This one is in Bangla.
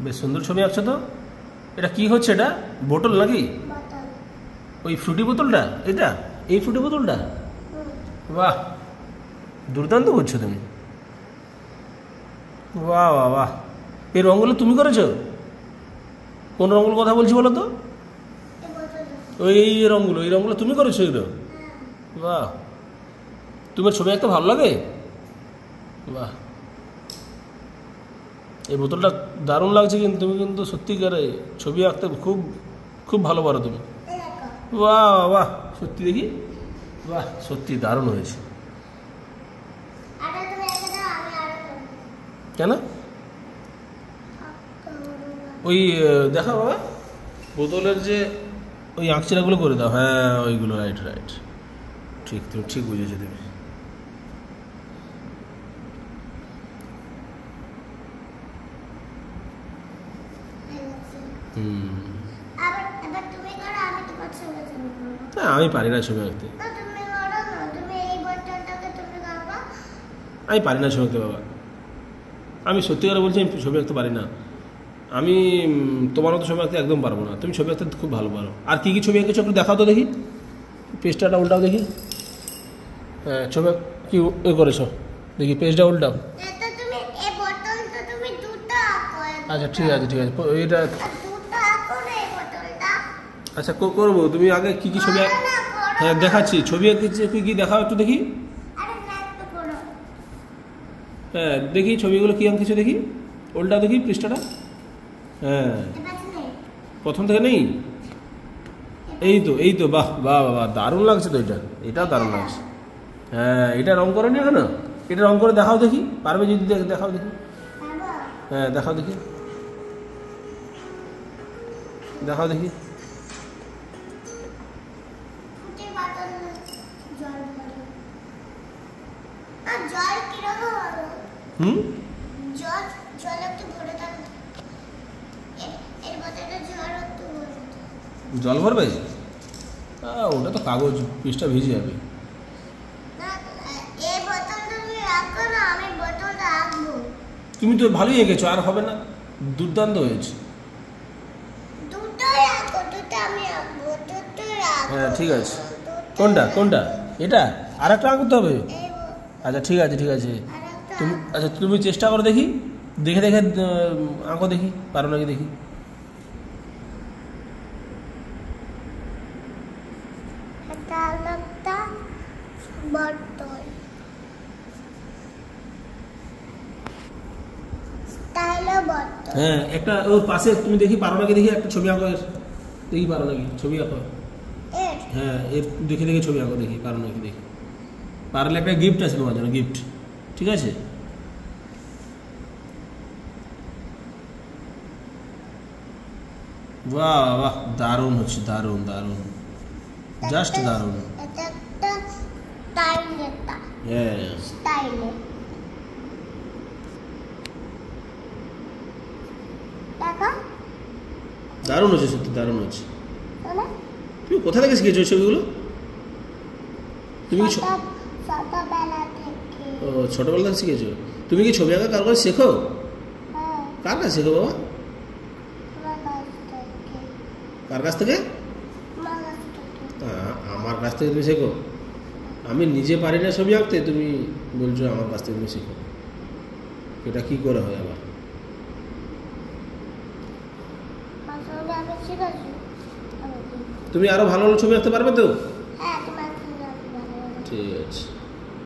বেশ সুন্দর ছবি আঁকছো তো? এটা কি হচ্ছে এটা? বোতল নাকি? ওই ফ্রুটি বোতলটা? এটা? এই ফ্রুটি বোতলটা? বাহ! দুর্দান্ত করছ তুমি। বাহ বাহ বাহ। এই রঙগুলো তুমি করেছ? কোন রঙগুলো কথা বলছি বলো তো? ওই এই রঙগুলো এই রঙগুলো তুমি করেছ এগুলো? হ্যাঁ। বাহ! তোমার ছবি আঁকতে ভালো লাগে? বাহ! এই বোতলটা দারুণ লাগছে কিন্তু, তুমি কিন্তু সত্যিকারে ছবি আঁকতে খুব খুব ভালো পারো তুমি। বাহ বাহ, সত্যি দেখি? বাহ, সত্যি দারুণ হয়েছে। কেন? ওই দেখা বাবা। বোতলের যে ওই আঁকচিরাগুলো করে দাও। হ্যাঁ ওইগুলো রাইট রাইট ঠিক, তুমি ঠিক বুঝেছ তুমি হুম আবার এবার তুমি করো আমি তোমার সঙ্গে ছবি করব না আমি পারি না ছবি আঁকতে আমি পারি না ছবি আঁকতে বাবা। আমি সত্যি করে বলছি আমি ছবি আঁকতে পারি না। আমি তোমার মতো ছবি আঁকতে একদম পারব না। তুমি ছবি আঁকতে খুব ভালো পারো। আর কী কী ছবি এঁকেছো একটু দেখাও তো দেখি। পেজটা উল্টাও দেখি। হ্যাঁ ছবি কি এ করেছ? দেখি পেজটা উল্টাও। আচ্ছা ঠিক আছে ঠিক আছে। এটা আর দুটো আঁকো না এই বোতলটা আচ্ছা করব। তুমি আগে কী কী ছবি না, হ্যাঁ দেখাচ্ছি। ছবি এঁকেছি কী কী দেখাও একটু দেখি। না হ্যাঁ দেখি ছবিগুলো কী আঁকেছো দেখি। উল্টা দেখি পৃষ্ঠাটা। হ্যাঁ। প্রথম থেকে নেই? এই তো এই তো বাহ বাহ বাহ বাহ, দারুণ লাগছে তো এটা। এটাও দারুণ লাগছে। হ্যাঁ এটা রং করে নি এখনও? এটা রং করে দেখাও দেখি। পারবে যদি দেখ- দেখাও দেখি। হ্যাঁ দেখাও দেখি। দেখাও দেখি ফুটে বোতল না, জল ভরো আর জল কীরকম হবে হুম? জল জল একটু ভরে দাও এর- এর জল একটু জল ভরবে? ওটা তো কাগজ পিসটা ভিজে যাবে। তুমি তো ভালোই এঁকেছো আর হবে না। দুর্দান্ত হয়েছে। হ্যাঁ ঠিক আছে। কোনটা কোনটা? এটা? আর একটা আঁকতে হবে? আচ্ছা ঠিক আছে ঠিক আছে। তুমি আচ্ছা তুমি চেষ্টা করো দেখি। দেখে দেখে আঁকো দেখি পারো নাকি দেখি। হ্যাঁ একটা ওর পাশে তুমি দেখি পারো নাকি দেখি একটা ছবি আঁকো এর। দেখি পারো নাকি ছবি আঁকো। হ্যাঁ এর দেখে দেখে ছবি আঁকো দেখি পারো নাকি দেখি। পারলে একটা গিফট আছে তোমার জন্য গিফট ঠিক আছে? বাহ বাহ দারুণ হচ্ছে দারুণ দারুণ। জাস্ট দারুণ। হ্যাঁ দারুণ হচ্ছে সত্যি দারুণ হচ্ছে। তুমি কোথা থেকে শিখেছো ছবিগুলো? তুমি কি ছ- ছোটবেলা থেকে। ও ছোটবেলা থেকে শিখেছো? তুমি কি ছবি আঁকা কার কাছে শেখো? হ্যাঁ। কার কাছে শেখো বাবা আমার কাছ থেকে কার কাছ থেকে? আমার কাছ থেকে। তুমি শেখো। আমি নিজে পারি না ছবি আঁকতে তুমি বলছো আমার কাছ থেকে তুমি শেখো। এটা কি করে হয় আবার? তুমি আরও ভালো ভালো ছবি আঁকতে পারবে তো? হ্যাঁ ঠিক আছে।